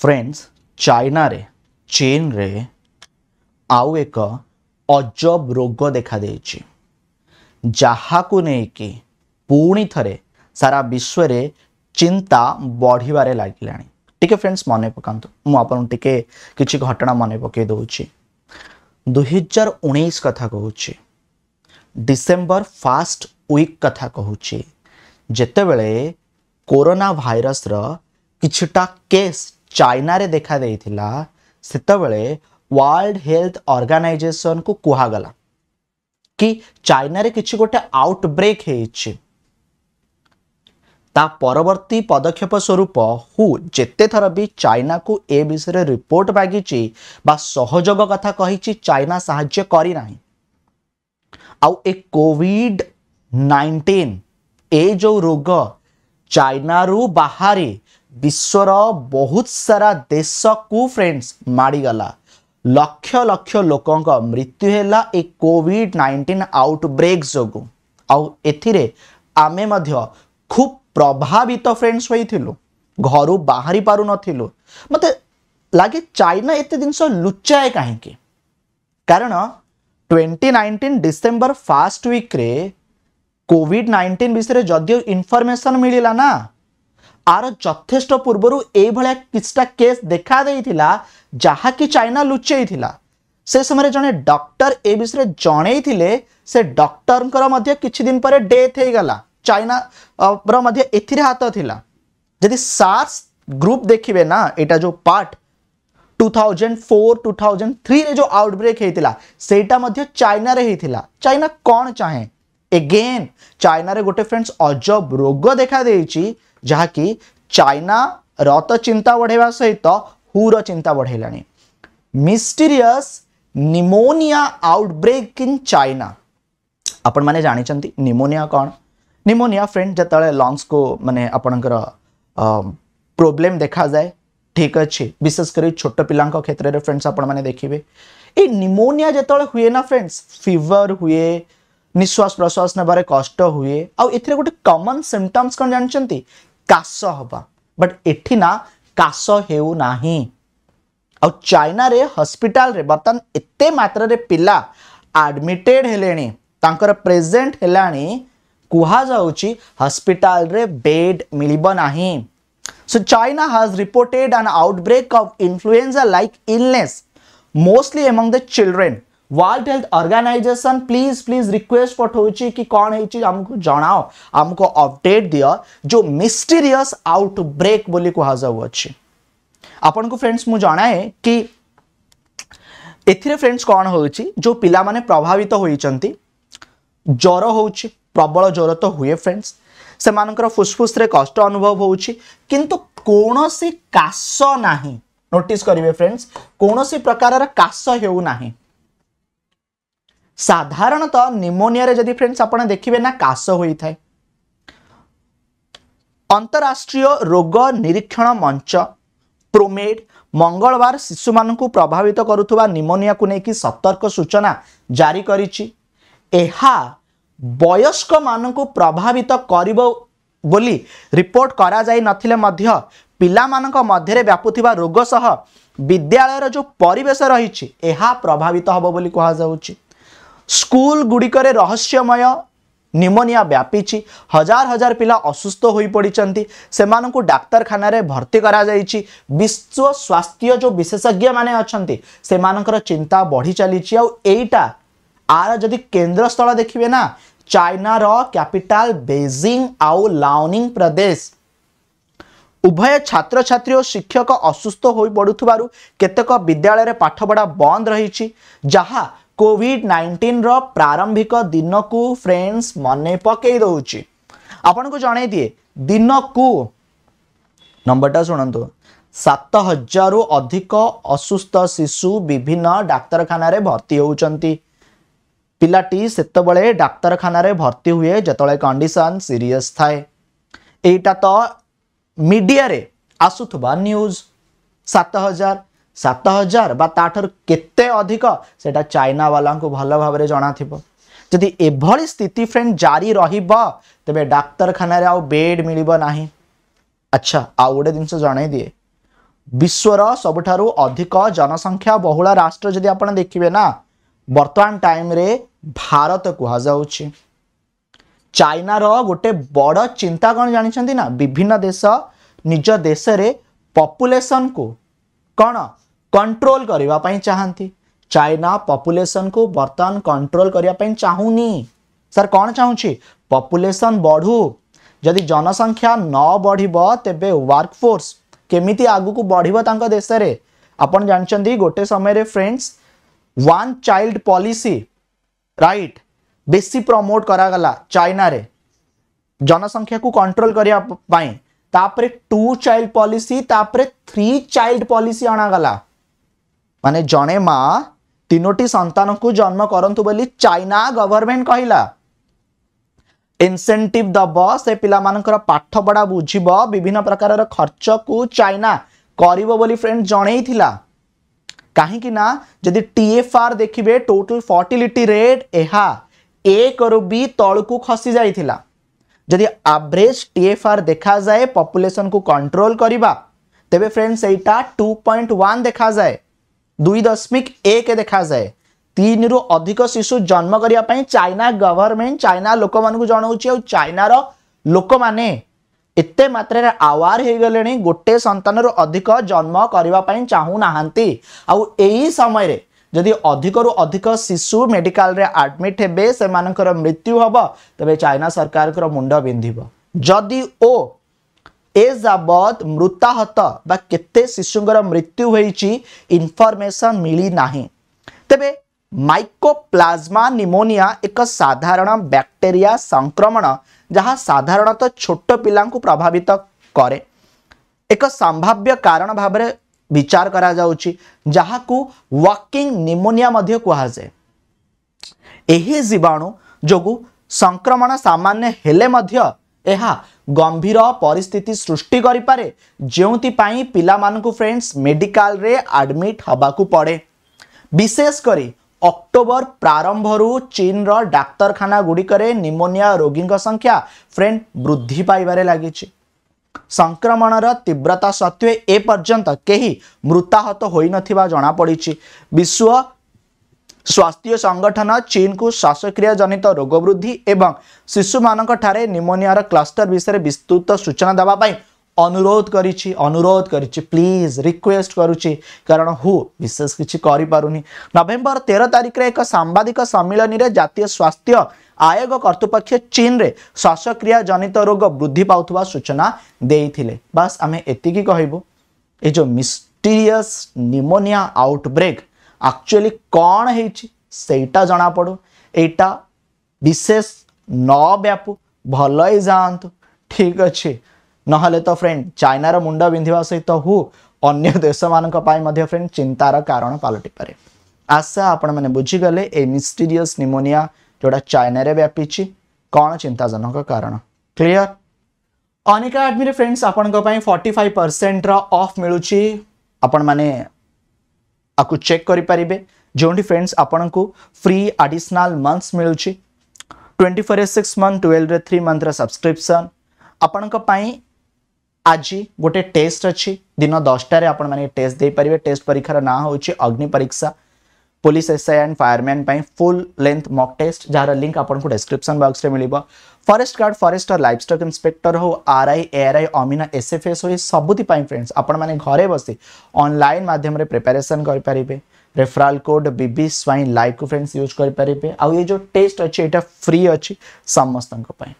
friends चाइनारे चीन रे आउ एक अजब रोग देखा जहाक कि पुणी थे सारा विश्व रे चिंता बढ़वें लगला ठीक फ्रेंड्स मन पका मुझे टी कि घटना मन पक दौर उन्नीस कथा कह डिसेंबर फास्ट विक कथा कहते कोरोना भाईरस कि केस ଚାଇନାରେ ଦେଖାଦେଇଥିଲା ସେତେବେଳେ ୱାର୍ଲଡ଼ ହେଲ୍ଥ ଅର୍ଗାନାଇଜେସନକୁ କୁହାଗଲା କି ଚାଇନାରେ କିଛି ଗୋଟେ ଆଉଟବ୍ରେକ୍ ହେଇଛି ତା ପରବର୍ତ୍ତୀ ପଦକ୍ଷେପ ସ୍ୱରୂପ ହୁ ଯେତେଥର ବି ଚାଇନାକୁ ଏ ବିଷୟରେ ରିପୋର୍ଟ ମାଗିଛି ବା ସହଯୋଗ କଥା କହିଛି ଚାଇନା ସାହାଯ୍ୟ କରିନାହିଁ ଆଉ ଏ କୋଭିଡ଼ ନାଇଣ୍ଟିନ୍ ଏ ଯେଉଁ ରୋଗ ଚାଇନାରୁ ବାହାରି ବିଶ୍ୱର ବହୁତ ସାରା ଦେଶକୁ ଫ୍ରେଣ୍ଡସ୍ ମାଡ଼ିଗଲା ଲକ୍ଷ ଲକ୍ଷ ଲୋକଙ୍କ ମୃତ୍ୟୁ ହେଲା ଏ କୋଭିଡ଼ ନାଇଣ୍ଟିନ୍ ଆଉଟବ୍ରେକ୍ ଯୋଗୁଁ ଆଉ ଏଥିରେ ଆମେ ମଧ୍ୟ ଖୁବ୍ ପ୍ରଭାବିତ ଫ୍ରେଣ୍ଡସ୍ ହୋଇଥିଲୁ ଘରୁ ବାହାରି ପାରୁନଥିଲୁ ମୋତେ ଲାଗେ ଚାଇନା ଏତେ ଜିନିଷ ଲୁଚାଏ କାହିଁକି କାରଣ ଟ୍ୱେଣ୍ଟି ନାଇଣ୍ଟିନ୍ ଡିସେମ୍ବର ଫାର୍ଷ୍ଟ ୱିକ୍ରେ କୋଭିଡ଼ ନାଇଣ୍ଟିନ୍ ବିଷୟରେ ଯଦିଓ ଇନଫର୍ମେସନ୍ ମିଳିଲା ନା आर जथेष पूर्व यह किसटा केस देखाईला जहाँकि चाइना लुचे से समय जन डक्टर ए विषय जनईले से डक्टर कि डेथ हो गला चाइना हाथ था जी सार ग्रुप देखिए ना यहाँ जो पार्ट 2004-2003 रे जो आउटब्रेक होता से चाइन रहा चाइना कौन चाहे एगेन चाइन रे फ्रेंड्स अजब रोग देखा दे ଯାହାକି ଚାଇନା ରତ ଚିନ୍ତା ବଢ଼େଇବା ସହିତ ହୁର ଚିନ୍ତା ବଢ଼େଇଲାଣି mysterious pneumonia outbreak in China ଆପଣମାନେ ଜାଣିଛନ୍ତି ନିମୋନିଆ କ'ଣ ନିମୋନିଆ ଫ୍ରେଣ୍ଡ ଯେତେବେଳେ ଲଙ୍ଗସକୁ ମାନେ ଆପଣଙ୍କର ପ୍ରୋବ୍ଲେମ୍ ଦେଖାଯାଏ ଠିକ୍ ଅଛି ବିଶେଷ କରି ଛୋଟ ପିଲାଙ୍କ କ୍ଷେତ୍ରରେ ଫ୍ରେଣ୍ଡସ୍ ଆପଣମାନେ ଦେଖିବେ ଏଇ ନିମୋନିଆ ଯେତେବେଳେ ହୁଏ ନା ଫ୍ରେଣ୍ଡସ୍ ଫିଭର ହୁଏ ନିଶ୍ୱାସ ପ୍ରଶ୍ୱାସ ନେବାରେ କଷ୍ଟ ହୁଏ ଆଉ ଏଥିରେ ଗୋଟେ କମନ୍ ସିମ୍ପଟମ୍ସ କ'ଣ ଜାଣିଛନ୍ତି काश हवा बट एठीना काश हो चाइन हस्पिटाल बर्तमान एत मात्र पा आडमिटेड है प्रेजेट है कहुची hospital bed mill so China has reported an outbreak of influenza like illness mostly among the children world health organization please please request पठाऊ कि कौन हो जनाओ आमको अपडेट दियो जो मिस्टीरियस आउट ब्रेक बोली कह जाऊँ फ्रेंड्स मुझे जनाए कि एथिरे फ्रेंड्स कौन हो जो पिला माने प्रभावित होती ज्वर हो प्रबल ज्वर तो हुए फ्रेंड्स से मानकर फुसफुस कष्ट अनुभव किंतु कौन सी काश ना नोटिस करेंगे फ्रेंड्स कौन सी प्रकार काश हो ସାଧାରଣତଃ ନିମୋନିଆରେ ଯଦି ଫ୍ରେଣ୍ଡସ୍ ଆପଣ ଦେଖିବେ ନା କାଶ ହୋଇଥାଏ ଅନ୍ତରାଷ୍ଟ୍ରୀୟ ରୋଗ ନିରୀକ୍ଷଣ ମଞ୍ଚ ପ୍ରୋମେଡ୍ ମଙ୍ଗଳବାର ଶିଶୁମାନଙ୍କୁ ପ୍ରଭାବିତ କରୁଥିବା ନିମୋନିଆକୁ ନେଇକି ସତର୍କ ସୂଚନା ଜାରି କରିଛି ଏହା ବୟସ୍କମାନଙ୍କୁ ପ୍ରଭାବିତ କରିବ ବୋଲି ରିପୋର୍ଟ କରାଯାଇନଥିଲେ ମଧ୍ୟ ପିଲାମାନଙ୍କ ମଧ୍ୟରେ ବ୍ୟାପୁଥିବା ରୋଗ ସହ ବିଦ୍ୟାଳୟର ଯେଉଁ ପରିବେଶ ରହିଛି ଏହା ପ୍ରଭାବିତ ହେବ ବୋଲି କୁହାଯାଉଛି स्कूल गुड़िकर रहस्यमय निमोनिया व्यापी हजार हजार पिला असुस्थ हो पड़ी से डाक्तखाना भर्ती करश्व स्वास्थ्य जो विशेषज्ञ मैंने से मानकर चिंता बढ़ी चली यहीटा आर जदि केन्द्रस्थल देखिए ना चाइनार कैपिटल बेजिंग आउ लाउनिंग प्रदेश उभय छात्र छात्री और शिक्षक असुस्थ हो पड़ू थतक विद्यालय पाठपढ़ा बंद रही जहाँ कोविड नाइंटीन रारंभिक दिन को फ्रेंड्स मन पक को जन दिए दिन को नंबरटा शुणु सत हजार रु अधिक असुस्थ शिशु विभिन्न डाक्तखाना भर्ती होती पाटी से डाक्तखाना भर्ती हुए जो कंडीशन सीरीयस थाए यटा तो मीडिया आसुवा न्यूज सत हजार सात हजार वाठर केतिक से चाइनावाला भल भाव जना थ जदि एभली स्थिति फ्रेंड जारी रेबे डाक्तखाना आ बेड मिलना अच्छा आ गए जिनस जनईदे विश्वर सबुठू अधिक जनसंख्या बहुत राष्ट्र जी आप देखिए ना बर्तमान टाइम रे भारत कह जाऊ चाइनार गोटे बड़ चिंता कौन जानते ना विभिन्न देश निज देश पपुलेसन को कौन कंट्रोल करने चाहती चाइना पपुलेसन को बर्तमान कंट्रोल करने चाहूनी सर कौन चाहू पपुलेसन बढ़ू जदि जनसंख्या न बढ़ तेरे वर्कफोर्स केमी आग को बढ़ जानते गोटे समय रे friends one child policy right बेसी प्रमोट करागला चाइन जनसंख्या को कंट्रोल करने टू चाइल्ड पॉलिसी तापरे थ्री चाइल्ड पॉलिसी अणागला মানে ଜଣେ ମା ତିନୋଟି ସନ୍ତାନକୁ ଜନ୍ମ କରନ୍ତୁ ବୋଲି ଚାଇନା ଗଭର୍ଣ୍ଣମେଣ୍ଟ କହିଲା ଇନସେଣ୍ଟିଭ୍ ଦେବ ସେ ପିଲାମାନଙ୍କର ପାଠପଢ଼ା ବୁଝିବ ବିଭିନ୍ନ ପ୍ରକାରର ଖର୍ଚ୍ଚକୁ ଚାଇନା କରିବ ବୋଲି ଫ୍ରେଣ୍ଡ ଜଣେଇଥିଲା କାହିଁକି ନା ଯଦି ଟିଏଫଆର୍ ଦେଖିବେ ଟୋଟାଲ୍ ଫର୍ଟିଲିଟି ରେଟ୍ ଏହା ଏକରୁ ବି ତଳକୁ ଖସି ଯାଇଥିଲା ଯଦି ଆଭରେଜ୍ ଟିଏଫଆର୍ ଦେଖାଯାଏ ପପୁଲେସନ୍କୁ କଣ୍ଟ୍ରୋଲ୍ କରିବା ତେବେ ଫ୍ରେଣ୍ଡ ସେଇଟା ଟୁ ପଏଣ୍ଟ ୱାନ୍ ଦେଖାଯାଏ দুই দশমিক এক দেখাযায়ে তিনরু অধিক শিশু জন্ম করা চাইনা গভর্নমেন্ট চাইনা লোক জনাওছি আইনার লোক মানে এতে মাত্রার আওয়ার হয়ে গলে গোটে সন্তানর অধিক জন্ম করা চাহু না এই সময় যদি অধিকরু অধিক শিশু মেডিকালে আডমিট হবে সে মৃত্যু হব তবে চাইনা সরকার মুন্ড বিধিব যদি ও ଏ ଯାବତ ମୃତାହତ ବା କେତେ ଶିଶୁଙ୍କର ମୃତ୍ୟୁ ହୋଇଛି ଇନଫର୍ମେସନ୍ ମିଳିନାହିଁ ତେବେ ମାଇକୋପ୍ଲାଜମା ନିମୋନିଆ ଏକ ସାଧାରଣ ବ୍ୟାକ୍ଟେରିଆ ସଂକ୍ରମଣ ଯାହା ସାଧାରଣତଃ ଛୋଟ ପିଲାଙ୍କୁ ପ୍ରଭାବିତ କରେ ଏକ ସମ୍ଭାବ୍ୟ କାରଣ ଭାବରେ ବିଚାର କରାଯାଉଛି ଯାହାକୁ ୱାକିଂ ନିମୋନିଆ ମଧ୍ୟ କୁହାଯାଏ ଏହି ଜୀବାଣୁ ଯୋଗୁଁ ସଂକ୍ରମଣ ସାମାନ୍ୟ ହେଲେ ମଧ୍ୟ ଏହା गंभीर परिस्थिति सृष्टि गरिपे जो पानी फ्रेंड्स मेडिकल रे एडमिट आडमिट पड़े विशेष विशेषकरी अक्टोबर प्रारम्भरून र डाक्तरखाना गुडिकर निमोनिया रोगी संख्या फ्रेंड वृद्धि लागक्रमण र तीव्रता सत्वे ए पर्न्त केही मृताहत हुन जना पढि विश्व स्वास्थ्य संगठन चीन को श्वासक्रिया जनित रोग वृद्धि एवं शिशु मानी निमोनियार क्लस्टर विषय विस्तृत सूचना देवाई अनुरोध करी अनुरोध करी प्लीज रिक्वेस्ट करुच्ची कारण हु विशेष किसी कर नवेम्बर तेरह तारीख में एक सांबादिकम्मन में जितिय स्वास्थ्य आयोग करतृपक्ष चीन रे श्वासक्रिया जनित रोग वृद्धि पाता सूचना दे बास आम एति कहू ये जो मिस्टीरियमोनिया आउटब्रेक ଆକ୍ଚୁଆଲି କ'ଣ ହେଇଛି ସେଇଟା ଜଣାପଡ଼ୁ ଏଇଟା ବିଶେଷ ନ ବ୍ୟାପୁ ଭଲ ହେଇ ଯାଆନ୍ତୁ ଠିକ୍ ଅଛି ନହେଲେ ତ ଫ୍ରେଣ୍ଡ ଚାଇନାର ମୁଣ୍ଡ ବିନ୍ଧିବା ସହିତ ହୁ ଅନ୍ୟ ଦେଶମାନଙ୍କ ପାଇଁ ମଧ୍ୟ ଫ୍ରେଣ୍ଡ ଚିନ୍ତାର କାରଣ ପାଲଟିପାରେ ଆଶା ଆପଣମାନେ ବୁଝିଗଲେ ଏଇ ମିଷ୍ଟିରିୟସ୍ ନିମୋନିଆ ଯେଉଁଟା ଚାଇନାରେ ବ୍ୟାପିଛି କ'ଣ ଚିନ୍ତାଜନକ କାରଣ କ୍ଲିଅର ଅନିକା ଆଡମିରେ ଫ୍ରେଣ୍ଡସ୍ ଆପଣଙ୍କ ପାଇଁ ଫର୍ଟି ଫାଇଭ୍ ପରସେଣ୍ଟର ଅଫ୍ ମିଳୁଛି ଆପଣମାନେ आपको चेक करें जो भी फ्रेंड्स आपको फ्री आडिशनाल मंथ्स मिलूँ twenty four six month twelve three months subscription आपण आज गोटे टेस्ट अच्छी दिन दसटा आप टेस्ट दे पारे टेस्ट परीक्षार ना हो अग्नि परीक्षा police SI and fireman full length mock test जहाँ लिंक आपको डिस्क्रिप्सन बक्स में मिले forest guard forester livestock inspector हो R I A R I Amina S F S हो सबुपाई फ्रेंड्स आपरे बस अनलाइन मध्यम प्रिपेरेसन करेंगे referral code B Swain live को फ्रेंड्स यूज करेंगे आउ जो टेस्ट अच्छे फ्री अच्छी समस्त